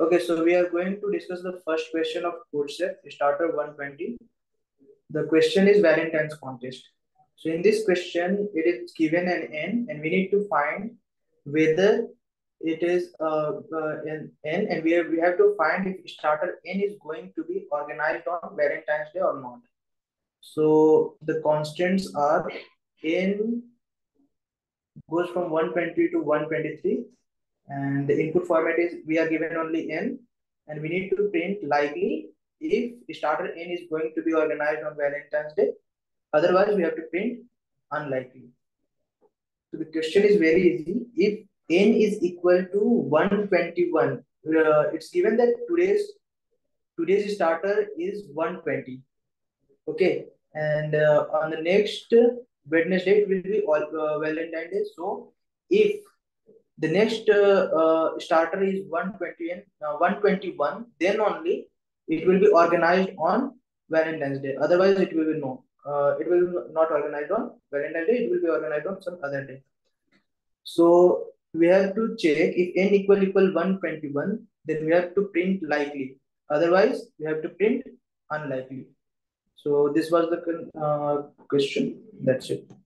Okay, so we are going to discuss the first question of set, starter 120. The question is Valentine's contest. So in this question, it is given an n and we need to find whether it is uh, uh, an n and we have, we have to find if starter n is going to be organized on Valentine's Day or not. So the constants are n goes from 120 to 123 and the input format is we are given only n and we need to print likely if starter n is going to be organized on Valentine's Day. Otherwise, we have to print unlikely. So the question is very easy. If n is equal to 121, uh, it's given that today's today's starter is 120. Okay, and uh, on the next Wednesday it will be all uh, Valentine's Day. So if the next uh, uh, starter is 120 and uh, 121 then only it will be organized on valentine's day. Otherwise it will be no uh, it will not organized on valentine's day. It will be organized on some other day. So we have to check if n equal equal 121 then we have to print likely. Otherwise we have to print unlikely. So this was the uh, question. That's it